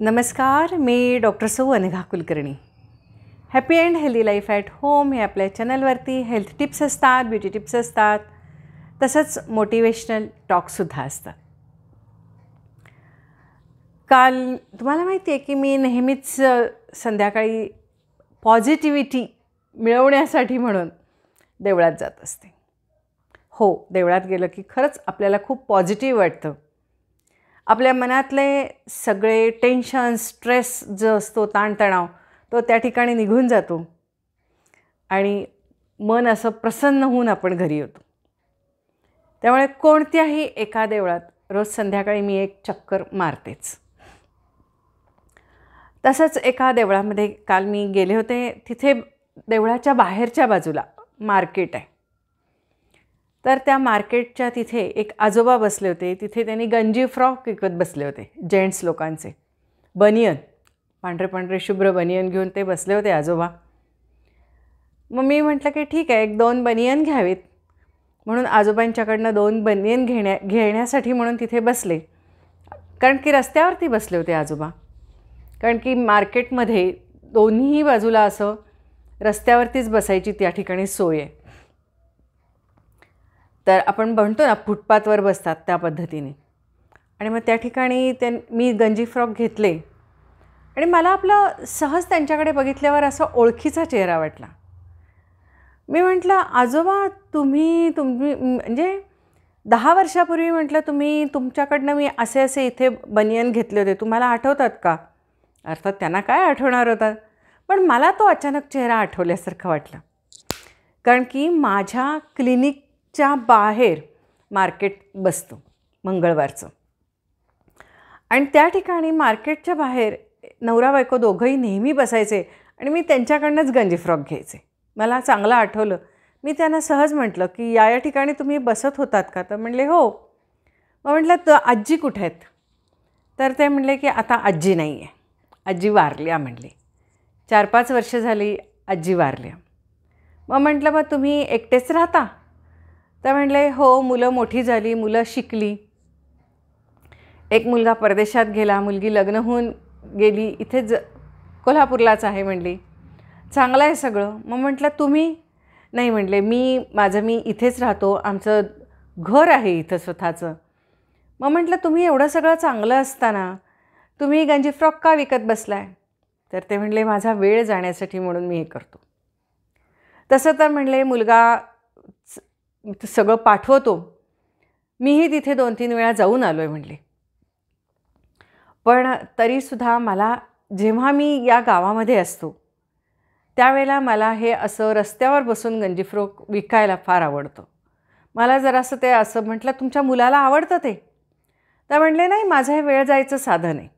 नमस्कार मी डॉक्टर सौ Anagha Kulkarni. Happy and healthy life at home हे आपल्या चॅनलवरती हेल्थ टिप्स असतात ब्युटी टिप्स असतात. तसंच मोटिवेशनल टॉकसुद्धा असतात. काल तुम्हाला माहिती आहे की मी नेहमीच संध्याकाळी पॉझिटिव्हिटी मिळवण्यासाठी म्हणून देवळात जात असते. हो देवळात गेलं की खरंच आपल्याला खूप पॉझिटिव्ह वाटतं. आपल्या मनातले सगळे टेन्शन स्ट्रेस जो असतो ताणतणाव तो त्या ठिकाणी निघून जातो. आणि मन असं प्रसन्न होऊन आपण घरी येतो. त्यामुळे कोणत्याही एका देवळात रोज संध्याकाळी मी एक चक्कर मारतेच. तसंच एका देवळामध्ये काल मी गेले होते तिथे देवळाच्या बाहेरच्या बाजूला मार्केट आहे. तर त्या मार्केटच्या तिथे एक आजोबा बसले होते. तिथे त्यांनी गंजी फ्रॉक विकत बसले होते जेंट्स लोकांचे. बनियन पांढरे पांढरे शुभ्र बनियन घेऊन ते बसले होते आजोबा. मग मी म्हटलं की ठीक आहे एक दोन बनियन घ्यावीत. म्हणून आजोबांच्याकडनं दोन बनियन घेण्या घेण्यासाठी म्हणून तिथे बसले. कारण की रस्त्यावरती बसले होते आजोबा. कारण की मार्केटमध्ये दोन्हीही बाजूला असं रस्त्यावरतीच बसायची त्या ठिकाणी सोय आहे. तर आपण म्हणतो ना फुटपाथवर बसतात त्या पद्धतीने. आणि मग त्या ठिकाणी त्यां मी गंजी फ्रॉक घेतले. आणि मला आपलं सहज त्यांच्याकडे बघितल्यावर असा ओळखीचा चेहरा वाटला. मी म्हटलं आजोबा तुम्ही तुम्ही म्हणजे दहा वर्षापूर्वी म्हटलं तुम्ही तुमच्याकडनं मी असे असे इथे बनियन घेतले होते. तुम्हाला आठवतात का? अर्थात त्यांना काय आठवणार होतात पण मला तो अचानक चेहरा आठवल्यासारखं वाटला. कारण की माझ्या क्लिनिक च्या बाहेर मार्केट बसतं मंगळवारचं. आणि त्या ठिकाणी मार्केटच्या बाहेर नवरा बायको दोघंही नेहमी बसायचे आणि मी त्यांच्याकडनंच गंजी फ्रॉक घ्यायचे. मला चांगलं आठवलं. मी त्यांना सहज म्हटलं की या या ठिकाणी तुम्ही बसत होतात का? तर म्हणले हो. मग म्हटलं तर आजी कुठे आहेत? तर ते म्हणले की आता आजी नाही आहे आजी वारल्या म्हणले. चार पाच वर्ष झाली आजी वारल्या. मग म्हटलं मग तुम्ही एकटेच राहता? तर म्हणले हो मुलं मोठी झाली मुलं शिकली. एक मुलगा परदेशात गेला मुलगी लग्न होऊन गेली इथे ज कोल्हापूरलाच आहे म्हणली चांगलं आहे सगळं. मग म्हटलं तुम्ही? नाही म्हटले मी माझं मी इथेच राहतो. आमचं घर आहे इथं स्वतःचं. मग म्हटलं तुम्ही एवढं सगळं चांगलं असताना तुम्ही गंजी फ्रॉक का विकत बसलाय? तर ते म्हणले माझा वेळ जाण्यासाठी म्हणून मी हे करतो. तसं तर म्हणले मुलगा सगळं पाठवतो. मीही तिथे दोन तीन वेळा जाऊन आलो आहे म्हणले पण तरीसुद्धा मला जेव्हा मी या गावामध्ये असतो त्यावेळेला मला हे असं रस्त्यावर बसून गंजीफ्रोक विकायला फार आवडतं. मला जरासं ते असं म्हटलं तुमच्या मुलाला आवडतं ते? तर म्हणले नाही माझं हे वेळ जायचं साधन आहे.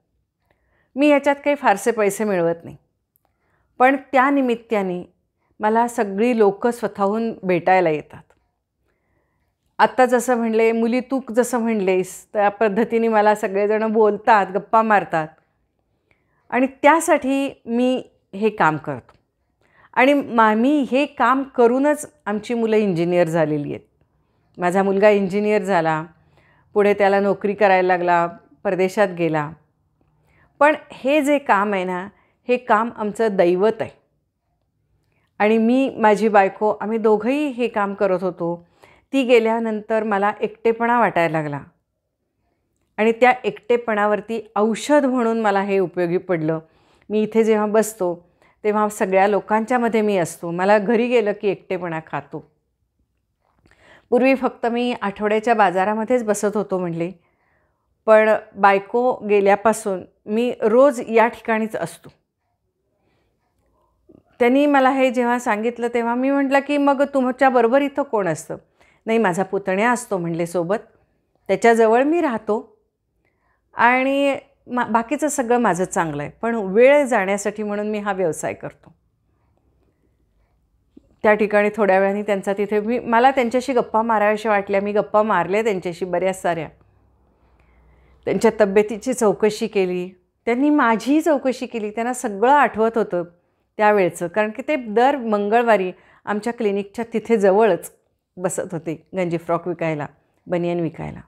मी याच्यात काही फारसे पैसे मिळवत नाही. पण त्या निमित्ताने मला सगळी लोकं स्वतःहून भेटायला येतात. आत्ता जसं म्हणले मुली तू जसं म्हणलेस त्या पद्धतीने मला सगळेजणं बोलतात गप्पा मारतात. आणि त्यासाठी मी हे काम करतो. आणि मा मी हे काम करूनच आमची मुलं इंजिनियर झालेली आहेत. माझा मुलगा इंजिनियर झाला पुढे त्याला नोकरी करायला लागला परदेशात गेला. पण हे जे काम आहे ना हे काम आमचं दैवत आहे. आणि मी माझी बायको आम्ही दोघंही हे काम करत होतो. ती गेल्यानंतर मला एकटेपणा वाटायला लागला. आणि त्या एकटेपणावरती औषध म्हणून मला हे उपयोगी पडलं. मी इथे जेव्हा बसतो तेव्हा सगळ्या लोकांच्यामध्ये मी असतो. मला घरी गेलं की एकटेपणा खातो. पूर्वी फक्त मी आठवड्याच्या बाजारामध्येच बसत होतो म्हणले. पण बायको गेल्यापासून मी रोज या ठिकाणीच असतो. त्यांनी मला हे जेव्हा सांगितलं तेव्हा मी म्हटलं की मग तुमच्याबरोबर इथं कोण असतं? नाही माझा पुतण्या असतो म्हणले सोबत त्याच्याजवळ मी राहतो. आणि मा बाकीचं सगळं माझं चांगलं आहे. पण वेळ जाण्यासाठी म्हणून मी हा व्यवसाय करतो. त्या ठिकाणी थोड्या वेळाने त्यांचा तिथे मी मला त्यांच्याशी गप्पा माराव्याशा वाटल्या. मी गप्पा मारल्या त्यांच्याशी बऱ्याच साऱ्या. त्यांच्या तब्येतीची चौकशी केली. त्यांनी माझीही चौकशी केली. त्यांना सगळं आठवत होतं त्यावेळचं. कारण की ते दर मंगळवारी आमच्या क्लिनिकच्या तिथे जवळच बसत होते गंजी फ्रॉक विकायला बनियन विकायला.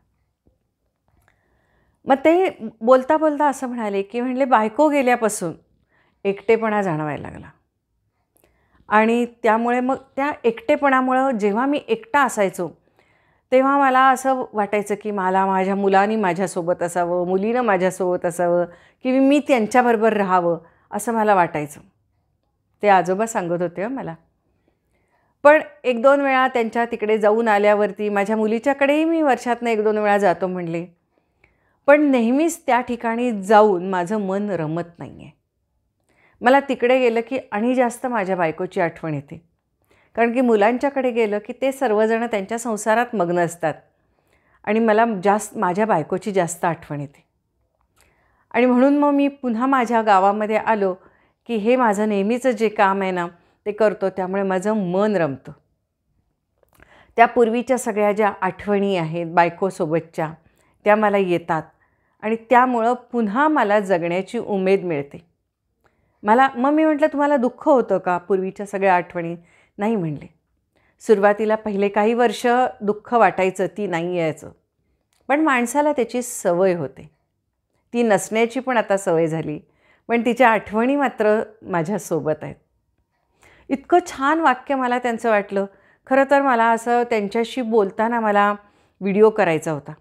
मग ते बोलता बोलता असं म्हणाले की म्हणले बायको गेल्यापासून एकटेपणा जाणवायला लागला. आणि त्यामुळे मग त्या एकटेपणामुळं जेव्हा मी एकटा असायचो तेव्हा मला असं वाटायचं की मला माझ्या मुलांनी माझ्यासोबत असावं मुलीनं माझ्यासोबत असावं की मी त्यांच्याबरोबर राहावं असं मला वाटायचं. ते आजोबा सांगत होते मला. पण एक दोन वेळा त्यांच्या तिकडे जाऊन आल्यावरती माझ्या मुलीच्याकडेही मी वर्षातनं एक दोन वेळा जातो म्हणले. पण नेहमीच त्या ठिकाणी जाऊन माझं मन रमत नाही आहे मला तिकडे गेलं की आणि जास्त माझ्या बायकोची आठवण येते. कारण की मुलांच्याकडे गेलं की ते सर्वजणं त्यांच्या संसारात मग्न असतात. आणि मला जास्त माझ्या बायकोची जास्त आठवण येते. आणि म्हणून मग मी पुन्हा माझ्या गावामध्ये आलो की हे माझं नेहमीचं जे काम आहे ना ते करतो त्यामुळे माझं मन रमतं. त्या पूर्वीच्या सगळ्या ज्या आठवणी आहेत बायकोसोबतच्या त्या मला येतात आणि त्यामुळं पुन्हा मला जगण्याची उमेद मिळते. मला मग मी म्हटलं तुम्हाला दुःख होतं का पूर्वीच्या सगळ्या आठवणी? नाही म्हणले. सुरुवातीला पहिले काही वर्ष दुःख वाटायचं ती नाही यायचं. पण माणसाला त्याची सवय होते. ती नसण्याची पण आता सवय झाली पण तिच्या आठवणी मात्र माझ्यासोबत आहेत. इतकं छान वाक्य मला त्यांचं वाटलं. खरं तर मला असं त्यांच्याशी बोलताना मला व्हिडिओ करायचा होता.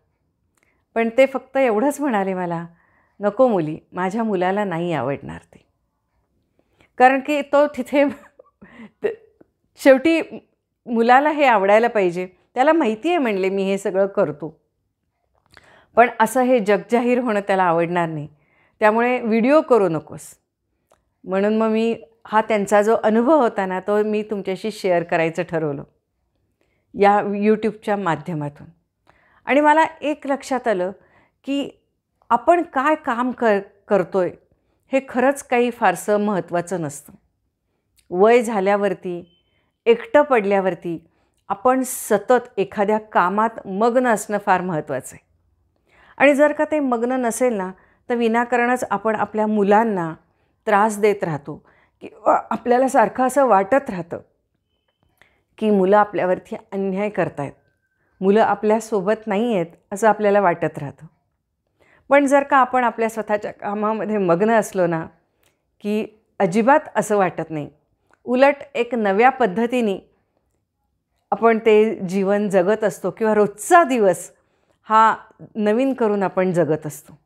पण ते फक्त एवढंच म्हणाले मला नको मुली माझ्या मुलाला नाही आवडणार ते. कारण की तो तिथे शेवटी मुलाला हे आवडायला पाहिजे. त्याला माहिती आहे म्हणले मी हे सगळं करतो. पण असं हे जगजाहीर होणं त्याला आवडणार नाही. त्यामुळे व्हिडिओ करू नकोस. म्हणून मग मी हा त्यांचा जो अनुभव होता ना तो मी तुमच्याशी शेअर करायचं ठरवलं. या यूट्यूबच्या माध्यमातून. आणि मला एक लक्षात आलं की आपण काय काम कर करतो आहे हे खरंच काही फारसं महत्त्वाचं नसतं. वय झाल्यावरती एकटं पडल्यावरती आपण सतत एखाद्या कामात मग्न असणं फार महत्त्वाचं आहे. आणि जर का ते मग्न नसेल ना तर विनाकारणच आपण आपल्या मुलांना त्रास देत राहतो. किंवा आपल्याला सारखं असं वाटत राहतं की मुलं आपल्यावरती अन्याय करतायत. मुलं आपल्यासोबत नाही आहेत असं आपल्याला वाटत राहतं. पण जर का आपण आपल्या स्वतःच्या कामामध्ये मग्न असलो ना की अजिबात असं वाटत नाही. उलट एक नव्या पद्धतीने आपण ते जीवन जगत असतो किंवा रोजचा दिवस हा नवीन करून आपण जगत असतो.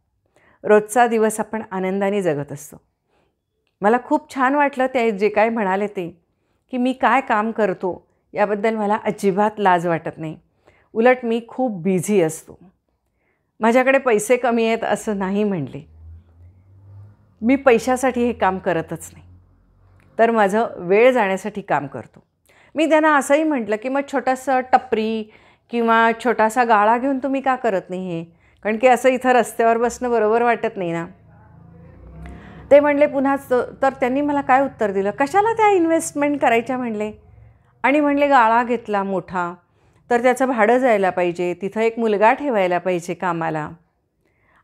रोजचा दिवस आपण आनंदाने जगत असतो. मला खूप छान वाटलं ते जे काय म्हणाले ते की मी काय काम करतो याबद्दल मला अजिबात लाज वाटत नाही. उलट मी खूप बिझी असतो. माझ्याकडे पैसे कमी आहेत असं नाही म्हणले. मी पैशासाठी हे काम करतच नाही. तर माझं वेळ जाण्यासाठी काम करतो. मी त्यांना असंही म्हटलं की मग छोटंसं टपरी किंवा छोटासा गाळा घेऊन तुम्ही का करत नाही हे? कारण की असं इथं रस्त्यावर बसणं बरोबर वाटत नाही ना. ते म्हणले पुन्हा तर त्यांनी मला काय उत्तर दिलं? कशाला त्या इन्व्हेस्टमेंट करायच्या? म्हणले. आणि म्हणले गाळा घेतला मोठा तर त्याचं भाडं जायला पाहिजे तिथं एक मुलगा ठेवायला पाहिजे कामाला.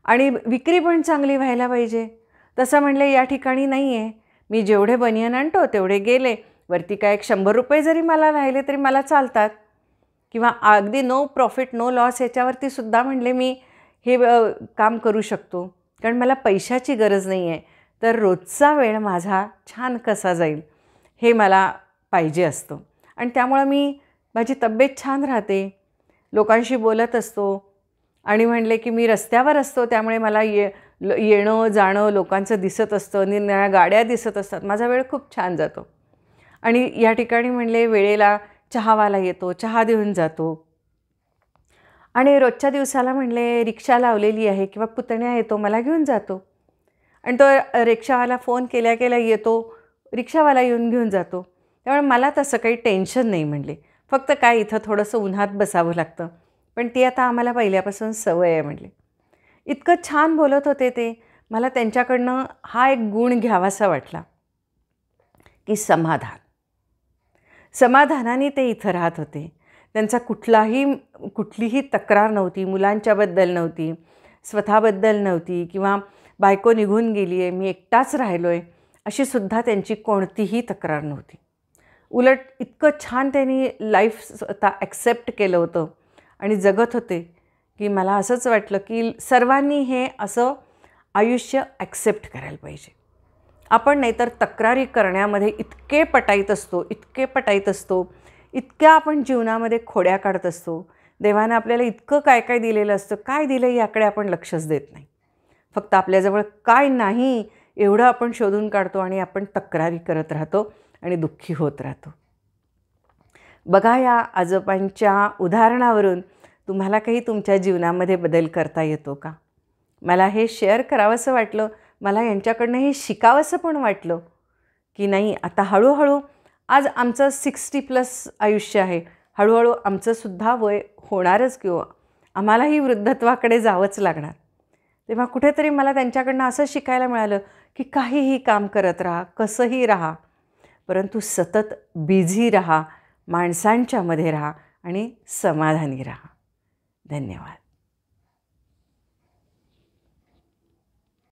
आणि विक्री पण चांगली व्हायला पाहिजे. तसं म्हणले या ठिकाणी नाही आहे मी जेवढे बनियन आणतो तेवढे गेले. वरती काय एक शंभर रुपये जरी मला राहिले तरी मला चालतात. किंवा अगदी नो प्रॉफिट नो लॉस याच्यावरती सुद्धा म्हणले मी हे काम करू शकतो. कारण मला पैशाची गरज नाही आहे तर रोजचा वेळ माझा छान कसा जाईल हे मला पाहिजे असतं. आणि त्यामुळं मी माझी तब्येत छान राहते. लोकांशी बोलत असतो. आणि म्हणले की मी रस्त्यावर असतो त्यामुळे मला ये येणं जाणं लोकांचं दिसत असतं. निरनिळ्या गाड्या दिसत असतात. माझा वेळ खूप छान जातो. आणि या ठिकाणी म्हणले वेळेला चहावाला येतो चहा देऊन जातो. आणि रोजच्या दिवसाला म्हणले रिक्षा लावलेली आहे किंवा पुतण्या येतो मला घेऊन जातो. आणि तो रिक्षावाला फोन केल्या केल्या येतो रिक्षावाला येऊन घेऊन जातो. त्यामुळे मला तसं काही टेन्शन नाही म्हणले. फक्त काय इथं थोडंसं उन्हात बसावं लागतं. पण ती आता आम्हाला पहिल्यापासून सवय आहे म्हणले. इतकं छान बोलत होते ते. मला त्यांच्याकडनं हा एक गुण घ्यावासा वाटला की समाधान. समाधानाने ते इथं राहत होते. त्यांचा कुठलाही कुठलीही तक्रार नव्हती मुलांच्याबद्दल नव्हती स्वतःबद्दल नव्हती किंवा बायको निघून गेली आहे मी एकटाच राहिलो आहे अशी सुद्धा त्यांची कोणतीही तक्रार नव्हती. उलट इतकं छान त्यांनी लाईफ स्वतः ॲक्सेप्ट केलं होतं आणि जगत होते की मला असंच वाटलं की सर्वांनी हे असं आयुष्य ॲक्सेप्ट करायला पाहिजे. आपण नाहीतर तक्रारी करण्यामध्ये इतके पटाईत असतो इतके पटाईत असतो इतक्या आपण जीवनामध्ये खोड्या काढत असतो. देवानं आपल्याला इतकं काय काय दिलेलं असतं काय दिलं याकडे आपण लक्षच देत नाही. फक्त आपल्याजवळ काय नाही एवढं आपण शोधून काढतो आणि आपण तक्रारी करत राहतो आणि दुःखी होत राहतो. बघा या आजोबांच्या उदाहरणावरून तुम्हाला काही तुमच्या जीवनामध्ये बदल करता येतो का? मला हे शेअर करावंसं वाटलं मला यांच्याकडनं हे शिकावंसं पण वाटलं की नाही आता हळूहळू आज आमचं सिक्स्टी प्लस आयुष्य आहे हळूहळू आमचंसुद्धा वय होणारच किंवा आम्हालाही वृद्धत्वाकडे जावंच लागणार. तेव्हा कुठेतरी मला त्यांच्याकडनं असं शिकायला मिळालं की काहीही काम करत राहा कसंही राहा परंतु सतत बिझी राहा माणसांच्यामध्ये राहा आणि समाधानी राहा. धन्यवाद.